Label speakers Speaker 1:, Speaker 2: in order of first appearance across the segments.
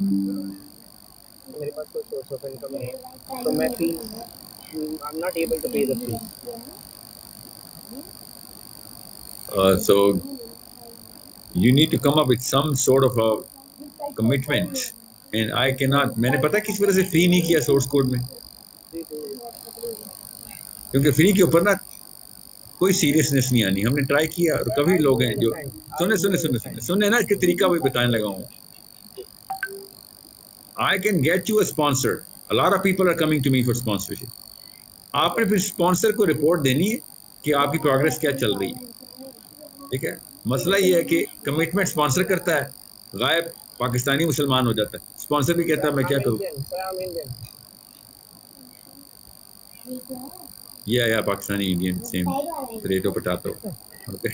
Speaker 1: میرے پاس کوئی source of income نہیں ہے۔ تو میں fee I am not able to pay the fee
Speaker 2: Uh, so you need to come up with some sort of a commitment. And I cannot, میں نے پتا کس وجہ سے فری نہیں کیا سورس کوڈ میں کیونکہ فری کے اوپر نا کوئی سیریسنس نہیں آنی ہم نے ٹرائی کیا اور کبھی لوگ ہیں جو سنے سنے سنے سنے سنے نا اس کے طریقہ بھی بتانے لگا ہوں I can get you a sponsor lot of people are coming to me for sponsorship آپ نے پھر اسپانسر کو رپورٹ دینی ہے کہ آپ کی پروگرس کیا چل رہی ہے۔ ٹھیک ہے؟ مسئلہ یہ ہے کہ کمٹمنٹ اسپانسر کرتا ہے، غائب پاکستانی مسلمان ہو جاتا ہے۔ اسپانسر بھی کہتا ہے، میں کیا کروں؟ یہ آیا پاکستانی انڈین سیم ریٹو پٹاتو اوکے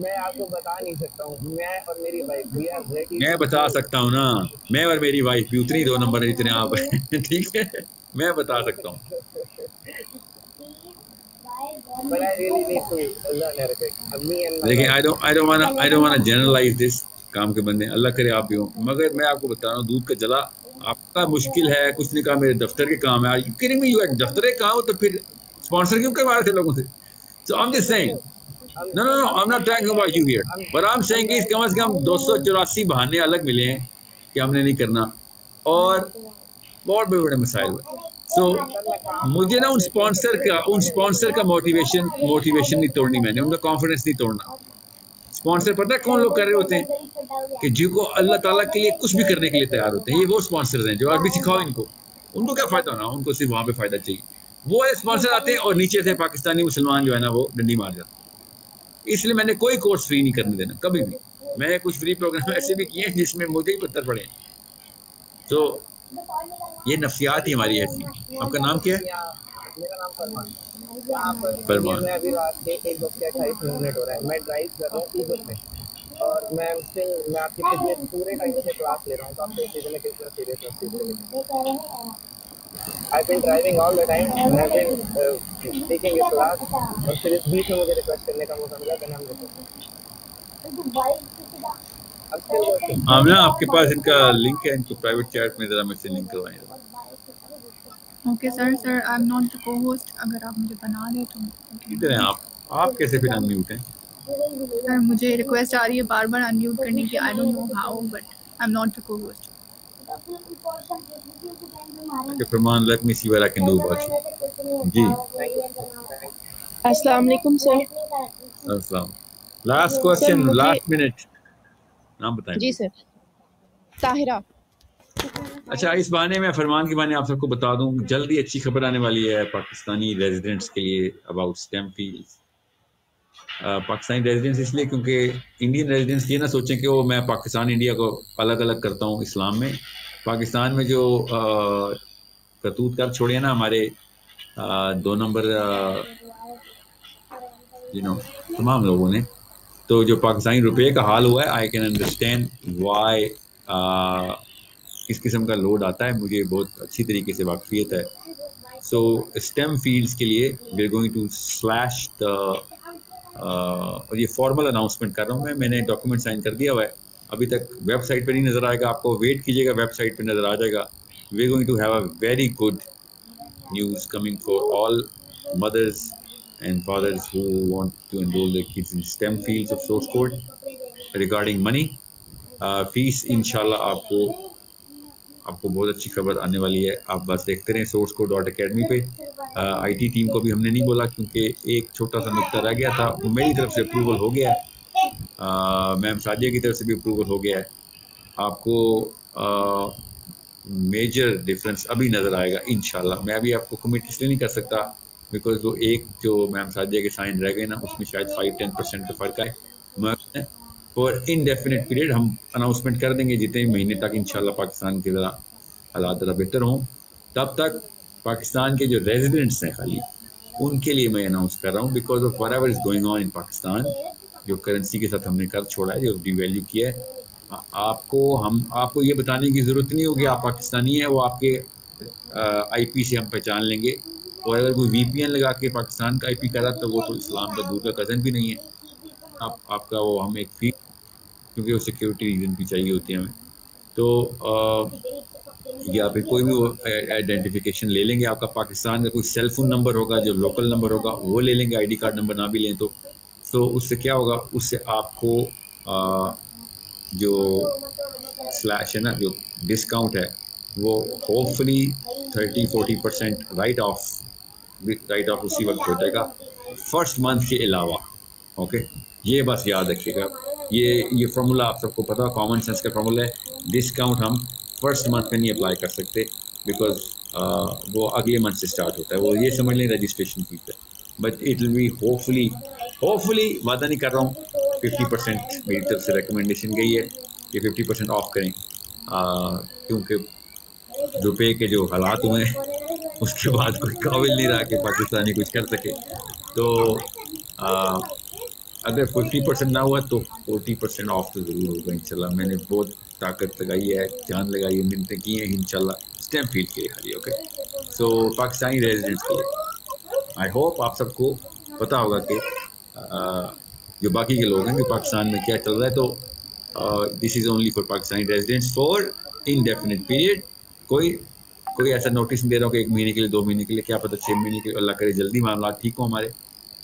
Speaker 1: میں آپ کو بتا نہیں سکتا ہوں۔ میں اور میری وائف وی آر ریڈی
Speaker 2: میں بتا سکتا ہوں نا۔ میں اور میری وائف بھی اتنی دو نمبر اتنے آپ ٹھیک ہے؟ میں بتا سکتا ہوں۔ لیکن کام کے بندے۔ اللہ کرے آپ بھی ہوں۔ مگر میں آپ کو بتا رہا ہوں دودھ کا جلا آپ کا مشکل ہے کچھ نے کہا میرے دفتر کے کام ہے۔ دفتر کے کام ہو تو پھر اسپانسر کیوں کروا رہے تھے لوگوں سے؟ So I am just saying
Speaker 1: I'm-
Speaker 2: no no no I not talking about you here but کہ کم از کم دو سو چوراسی بہانے الگ ملے ہیں کہ ہم نے نہیں کرنا اور بہت بڑے بڑے مسائل ہوئے سو مجھے نا ان اسپانسر کا ان اسپانسر کا موٹیویشن موٹیویشن نہیں توڑنی میں نے ان کا کانفیڈنس نہیں توڑنا اسپانسر پتہ ہے کون لوگ کر رہے ہوتے ہیں کہ جن کو اللہ تعالیٰ کے لیے کچھ بھی کرنے کے لیے تیار ہوتے ہیں یہ وہ اسپانسر ہیں جو ابھی سکھاؤ ان کو ان کو کیا فائدہ ہونا ان کو صرف وہاں پہ فائدہ چاہیے وہ اسپانسر آتے ہیں اور نیچے سے پاکستانی مسلمان جو ہے نا وہ ڈنڈی مار جاتے ہیں۔ اس لیے میں نے کوئی کورس فری نہیں کرنے دینا کبھی بھی۔ میں نے کچھ فری پروگرام ایسے بھی کیے ہیں جس میں مجھے ہی پتھر پڑے۔ ہیں تو یہ نفسیات ہی ہماری ایسی آپ کا نام کیا ہے؟
Speaker 1: یہاں- میرا نام فرمان۔ یہاں پر
Speaker 2: فرمان۔
Speaker 1: میں ابھی رات کے ایک بج کے اٹھائیس منٹ ہو رہا ہے۔ میں ڈرائیو کر رہا ہوں ایزت میں۔ اور میں اسٹل میں آپ کے پچھلے پورے ٹائم سے کلاس لے رہا ہوں۔ تو آپ دیکھ لیجیے میں کس طرح سیریس ہوں۔ آئی بن ڈرائیونگ آل دا ٹائم میں بن ٹیکنگ اے کلاس اور پھر اس بیچ میں مجھے ریکویسٹ کرنے کا موقع ملا کہ نام اب still working.
Speaker 2: آمنا آپ کے پاس ان کا لنک ہے ان کو پرائیویٹ چیٹ میں ذرا میں سے لنک کروائیں
Speaker 3: okay sir sir I am not co host اگر آپ مجھے بنا دیں تو
Speaker 2: کدھر ہیں آپ آپ کیسے پھر انمیوٹ ہیں
Speaker 3: سر مجھے ریکویسٹ آ رہی ہے بار بار انمیوٹ کرنے کی I don't know how but I am not co host
Speaker 2: کہ Farman let me see where I can do about جی۔
Speaker 4: السلام علیکم سر۔
Speaker 2: السلام۔ لاسٹ کوسچن لاسٹ منٹ نام بتائیں۔
Speaker 4: جی سر۔ طاہرہ۔
Speaker 2: اچھا اس بہانے میں فرمان کے بہانے آپ سب کو بتا دوں جلدی اچھی خبر آنے والی ہے پاکستانی ریزیڈنٹس کے لیے about STEM field Pakistani residents اس لیے کیونکہ انڈین ریزیڈنٹس یہ نہ سوچیں کہ وہ میں پاکستان انڈیا کو الگ الگ کرتا ہوں اسلام میں۔ پاکستان میں جو کرتوت کر چھوڑے ہیں نا ہمارے دو نمبر یو نو تمام لوگوں نے، تو جو پاکستانی روپے کا حال ہوا ہے آئی کین انڈرسٹینڈ وائی کس قسم کا لوڈ آتا ہے، مجھے بہت اچھی طریقے سے واقفیت ہے۔ سو اسٹیم فیلڈس کے لیے we are going to slash the اور یہ فارمل اناؤنسمنٹ کر رہا ہوں میں میں نے ڈاکومنٹ سائن کر دیا ہوا ہے۔ ابھی تک ویب سائٹ پہ نہیں نظر آئے گا، آپ کو ویٹ کیجیے گا، ویب سائٹ پہ نظر آ جائے گا۔ We going to have a very good news coming for all mothers and fathers who want to enroll their kids in STEM fields of source code regarding money. انشاءاللہ آپ کو آپ کو بہت اچھی خبر آنے والی ہے آپ بس دیکھتے رہیں سورس کو ڈاٹ اکیڈمی پہ آئی ٹی ٹیم کو بھی ہم نے نہیں بولا کیونکہ ایک چھوٹا سا نقطہ رہ گیا تھا وہ میری طرف سے اپروول ہو گیا ہے میم سعدیہ کی طرف سے بھی اپروول ہو گیا ہے۔ آپ کو میجر ڈفرینس ابھی نظر آئے گا، انشاءاللہ۔ میں ابھی آپ کو کمٹ اس لیے نہیں کر سکتا بیکاز وہ ایک جو میم سعدیہ کے سائن رہ گئے نا، اس میں شاید فائیو ٹین پرسینٹ کا فرق ہے اور انڈیفینٹ پیریڈ ہم اناؤنسمنٹ کر دیں گے، جتنے مہینے تک انشاءاللہ پاکستان کے ذرا حالات ذرا بہتر ہوں۔ تب تک پاکستان کے جو ریزیڈنٹس ہیں خالی، ان کے لیے میں اناؤنس کر رہا ہوں because of whatever is going on in Pakistan جو کرنسی کے ساتھ ہم نے کر چھوڑا ہے، جو ڈی ویلیو کیا ہے آپ کو ہم آپ کو یہ بتانے کی ضرورت نہیں ہوگی، آپ پاکستانی ہیں، وہ آپ کے آئی پی سے ہم پہچان لیں گے۔ اور اگر کوئی وی پی این لگا کے پاکستان کا آئی پی کرا، تو وہ تو اسلام کا دور کا کزن بھی نہیں ہے۔ آپ آپ کا وہ ہم ایک فی کیونکہ وہ سیکورٹی ریزن بھی چاہیے ہوتی ہے ہمیں۔ تو یا پھر کوئی بھی وہ آئیڈینٹیفیکیشن لے لیں گے۔ آپ کا پاکستان کا کوئی سیل فون نمبر ہوگا، جو لوکل نمبر ہوگا، وہ لے لیں گے آئی ڈی کارڈ نمبر نہ بھی لیں تو تو اس سے کیا ہوگا؟ اس سے آپ کو جو سلیش ہے نا، جو ڈسکاؤنٹ ہے، وہ hopefully thirty forty percent right off right off اسی وقت ہو جائے گا فرسٹ منتھ کے علاوہ اوکے یہ بس یاد رکھیے گا۔ یہ یہ فارمولا آپ سب کو پتا کامن سینس کا فارمولا ہے۔ ڈسکاؤنٹ ہم فرسٹ منتھ پہ نہیں اپلائی کر سکتے بیکاز وہ اگلے منتھ سے اسٹارٹ ہوتا ہے۔ وہ یہ سمجھ لیں رجسٹریشن فیس ہے but it will be hopefully hopefully وعدہ نہیں کر رہا ہوں ففٹی پرسینٹ میری طرف سے ریکمنڈیشن گئی ہے کہ ففٹی پرسینٹ آف کریں۔ کیونکہ روپے کے جو حالات ہوئے ہیں، اس کے بعد کوئی قابل نہیں رہا کہ پاکستانی کچھ کر سکے۔ تو اگر ففٹی پرسینٹ نہ ہوا تو فورٹی پرسینٹ آف تو ضرور ہوگا ان شاء اللہ میں نے بہت طاقت لگائی ہے، جان لگائی ہے منتیں کی ہیں ان شاء اللہ اسٹیمپ فیل کے خالی اوکے سو پاکستانی ریزیڈنٹس کے لیے۔ آئی ہوپ آپ سب کو پتہ ہوگا کہ جو باقی کے لوگ ہیں کہ پاکستان میں کیا چل رہا ہے تو this is only for Pakistani residents for indefinite period کوئی کوئی ایسا نوٹس نہیں دے رہا ہوں کہ ایک مہینے کے لیے، دو مہینے کے لیے، کیا پتہ چھ مہینے کے لیے، اللہ کرے جلدی معاملات ٹھیک ہوں ہمارے۔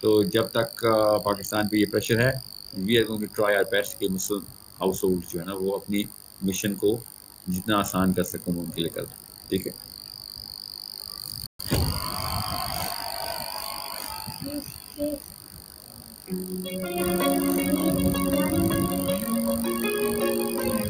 Speaker 2: تو جب تک پاکستان پہ یہ پریشر ہے we are going to try our best کہ مسلم ہاؤس ہولڈ جو ہے نا، وہ اپنی مشن کو جتنا آسان کر سکوں ان کے لیے کر دوں ٹھیک ہے؟
Speaker 5: Thank you.